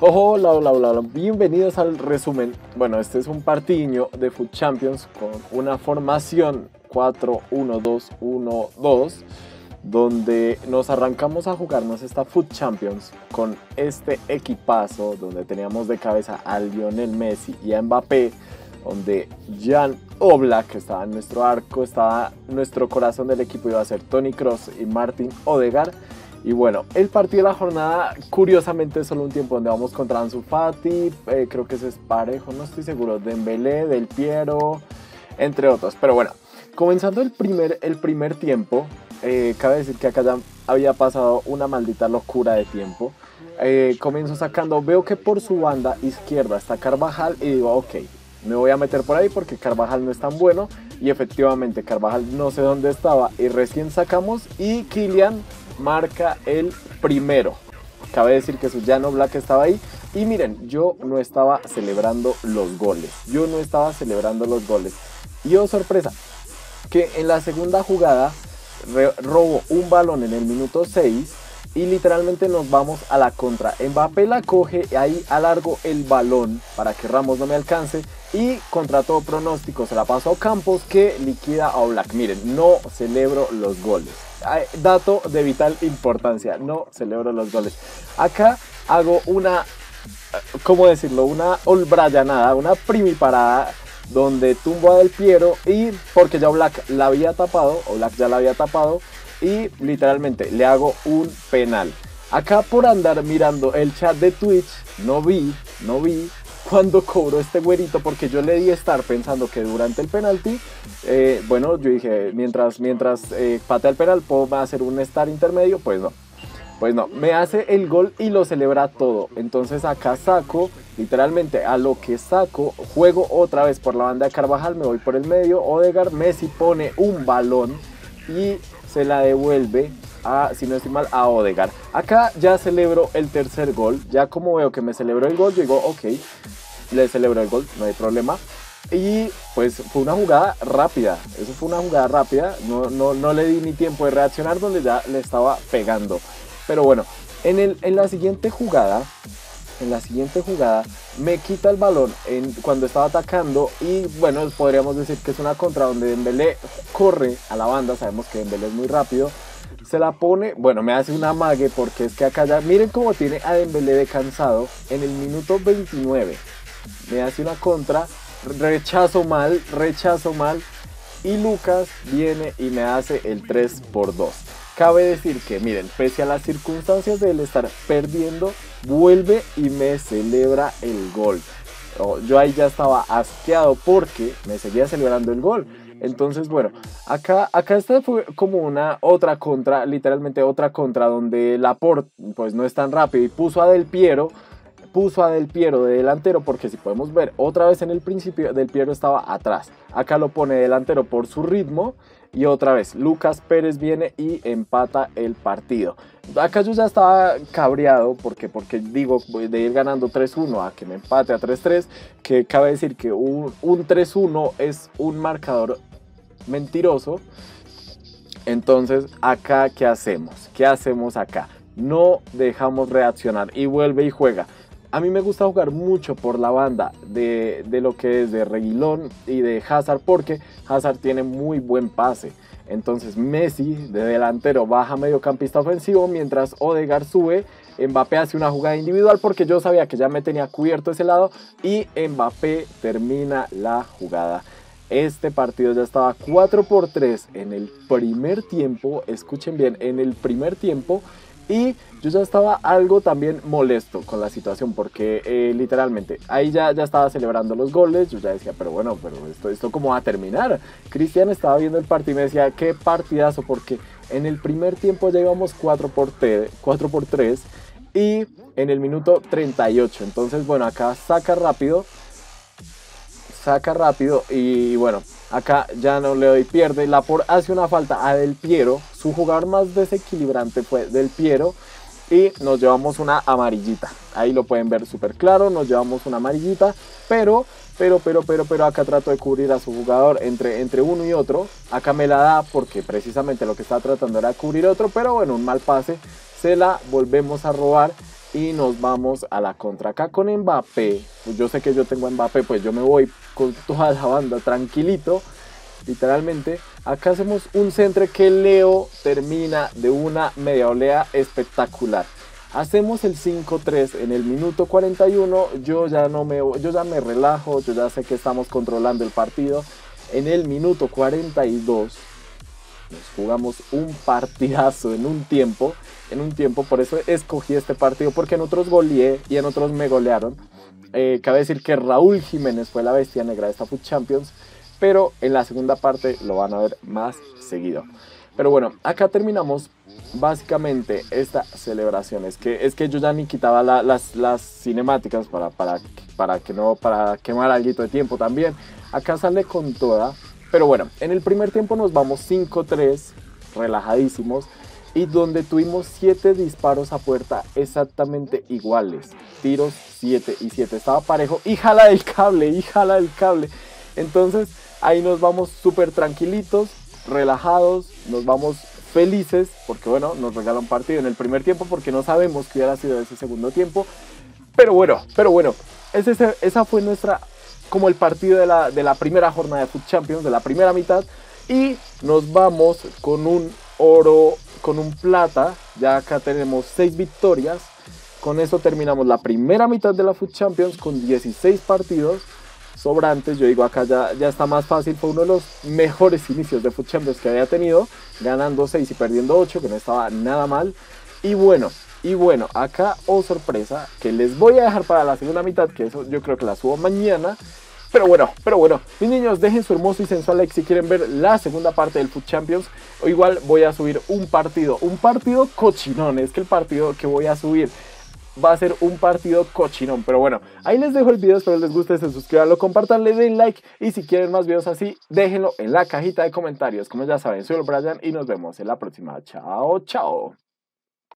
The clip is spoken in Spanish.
Hola, hola, bienvenidos al resumen. Bueno, este es un partiño de Food Champions con una formación 4-1-2-1-2 donde nos arrancamos a jugarnos esta Food Champions con este equipazo donde teníamos de cabeza a Lionel Messi y a Mbappé, donde Jan Oblak que estaba en nuestro arco, estaba nuestro corazón del equipo iba a ser Tony Cross y Martin Odegar. Y bueno, el partido de la jornada, curiosamente, es solo un tiempo donde vamos contra Ansu Fati, eh, creo que ese es parejo, no estoy seguro, Dembélé, Del Piero, entre otros. Pero bueno, comenzando el primer, el primer tiempo, eh, cabe decir que acá ya había pasado una maldita locura de tiempo. Eh, comienzo sacando, veo que por su banda izquierda está Carvajal y digo, ok, me voy a meter por ahí porque Carvajal no es tan bueno. Y efectivamente, Carvajal no sé dónde estaba y recién sacamos y Kylian marca el primero. Cabe decir que su Llano Black estaba ahí. Y miren, yo no estaba celebrando los goles. Yo no estaba celebrando los goles. Y oh sorpresa, que en la segunda jugada robo un balón en el minuto 6 y literalmente nos vamos a la contra. Mbappé la coge, ahí alargo el balón para que Ramos no me alcance y contra todo pronóstico se la paso a Campos que liquida a Black. Miren, no celebro los goles. Dato de vital importancia, no celebro los goles. Acá hago una, ¿cómo decirlo? Una olbrayanada, una primiparada donde tumbo a Del Piero y porque ya Black la había tapado, o Black ya la había tapado y literalmente le hago un penal. Acá por andar mirando el chat de Twitch, no vi, no vi cuando cobró este güerito porque yo le di estar pensando que durante el penalti, eh, bueno, yo dije, mientras, mientras eh, patea el penal puedo hacer un estar intermedio, pues no. Pues no, me hace el gol y lo celebra todo. Entonces acá saco, literalmente a lo que saco, juego otra vez por la banda de Carvajal, me voy por el medio, Odegar, Messi pone un balón y se la devuelve a, si no estoy mal, a Odegar. Acá ya celebro el tercer gol, ya como veo que me celebró el gol, yo digo, ok, le celebro el gol, no hay problema. Y pues fue una jugada rápida, eso fue una jugada rápida, no, no, no le di ni tiempo de reaccionar donde ya le estaba pegando. Pero bueno, en, el, en la siguiente jugada, en la siguiente jugada, me quita el balón cuando estaba atacando y bueno, podríamos decir que es una contra donde Dembélé corre a la banda, sabemos que Dembélé es muy rápido, se la pone, bueno, me hace una mague porque es que acá ya, miren cómo tiene a Dembélé de cansado en el minuto 29, me hace una contra, rechazo mal, rechazo mal y Lucas viene y me hace el 3 por 2. Cabe decir que, miren, pese a las circunstancias de él estar perdiendo, vuelve y me celebra el gol. Yo ahí ya estaba asqueado porque me seguía celebrando el gol. Entonces, bueno, acá, acá esta fue como una otra contra, literalmente otra contra, donde Laporte pues no es tan rápido y puso a Del Piero, puso a Del Piero de delantero, porque si podemos ver, otra vez en el principio Del Piero estaba atrás. Acá lo pone delantero por su ritmo y otra vez, Lucas Pérez viene y empata el partido. Acá yo ya estaba cabreado porque, porque digo, de ir ganando 3-1 a que me empate a 3-3, que cabe decir que un, un 3-1 es un marcador mentiroso. Entonces, acá, ¿qué hacemos? ¿Qué hacemos acá? No dejamos reaccionar y vuelve y juega. A mí me gusta jugar mucho por la banda de, lo que es de Reguilón y de Hazard porque Hazard tiene muy buen pase. Entonces Messi de delantero baja mediocampista ofensivo mientras Odegaard sube. Mbappé hace una jugada individual porque yo sabía que ya me tenía cubierto ese lado y Mbappé termina la jugada. Este partido ya estaba 4 por 3 en el primer tiempo. Escuchen bien, en el primer tiempo. Y yo ya estaba algo también molesto con la situación porque eh, literalmente ahí ya, ya estaba celebrando los goles, yo ya decía, pero bueno, pero esto, esto cómo va a terminar. Cristian estaba viendo el partido y me decía, qué partidazo porque en el primer tiempo ya íbamos 4 por, 3, 4 por 3 y en el minuto 38. Entonces, bueno, acá saca rápido, saca rápido y bueno, Acá ya no le doy pierde. Lapor hace una falta a Del Piero. Su jugador más desequilibrante fue Del Piero. Y nos llevamos una amarillita. Ahí lo pueden ver súper claro. Nos llevamos una amarillita. Pero, pero, pero, pero, pero acá trato de cubrir a su jugador entre, entre uno y otro. Acá me la da porque precisamente lo que estaba tratando era cubrir otro. Pero bueno, un mal pase. Se la volvemos a robar. y nos vamos a la contra. Acá con Mbappé, pues yo sé que yo tengo Mbappé, pues yo me voy con toda la banda tranquilito, literalmente. Acá hacemos un centro que Leo termina de una media olea espectacular. Hacemos el 5-3 en el minuto 41, yo ya, no me, yo ya me relajo, yo ya sé que estamos controlando el partido. En el minuto 42 nos jugamos un partidazo en un tiempo, en un tiempo, por eso escogí este partido, porque en otros goleé y en otros me golearon. Eh, cabe decir que Raúl Jiménez fue la bestia negra de esta Food Champions, pero en la segunda parte lo van a ver más seguido. Pero bueno, acá terminamos básicamente esta celebración. Es que, es que yo ya ni quitaba las, cinemáticas para, para, para, que no, para quemar algo de tiempo también. Acá sale con toda. Pero bueno, en el primer tiempo nos vamos 5-3, relajadísimos. Y donde tuvimos 7 disparos a puerta exactamente iguales. Tiros 7 y 7. Estaba parejo. Y jala del cable, y jala del cable. Entonces ahí nos vamos súper tranquilitos, relajados. Nos vamos felices porque bueno, nos regalan partido en el primer tiempo porque no sabemos qué hubiera sido ese segundo tiempo. Pero bueno, pero bueno, ese, esa fue nuestra, como el partido de la, de la primera jornada de Foot Champions, de la primera mitad. Y nos vamos con un oro, con un plata. Ya acá tenemos 6 victorias. Con eso terminamos la primera mitad de la Foot Champions con 16 partidos sobrantes. Yo digo, acá ya, ya está más fácil. Fue uno de los mejores inicios de Foot Champions que había tenido. Ganando 6 y perdiendo 8, que no estaba nada mal. Y bueno, y bueno, acá, oh sorpresa, que les voy a dejar para la segunda mitad, que eso yo creo que la subo mañana. Pero bueno, pero bueno, mis niños, dejen su hermoso y sensual like si quieren ver la segunda parte del Foot Champions. O igual voy a subir un partido, un partido cochinón. Es que el partido que voy a subir va a ser un partido cochinón. Pero bueno, ahí les dejo el video, espero les guste, se suscriban, lo compartan, le den like y si quieren más videos así, déjenlo en la cajita de comentarios. Como ya saben, soy el Brian y nos vemos en la próxima. Chao, chao.